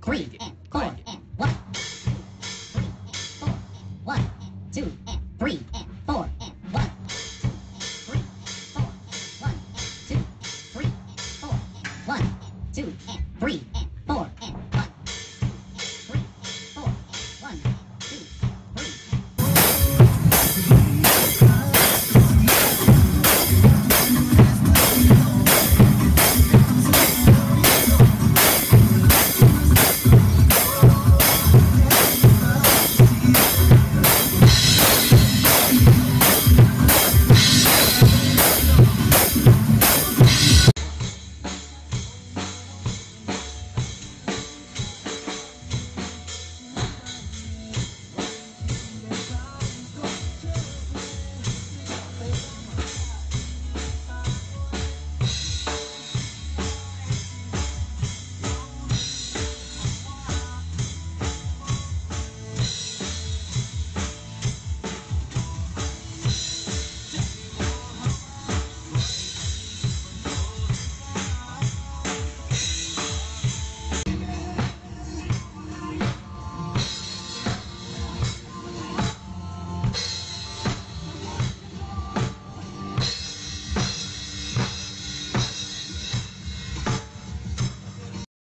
Creed, Corn, One, three, four, one, two, three, four, one, three, four, one, two, three, four, one, two, three.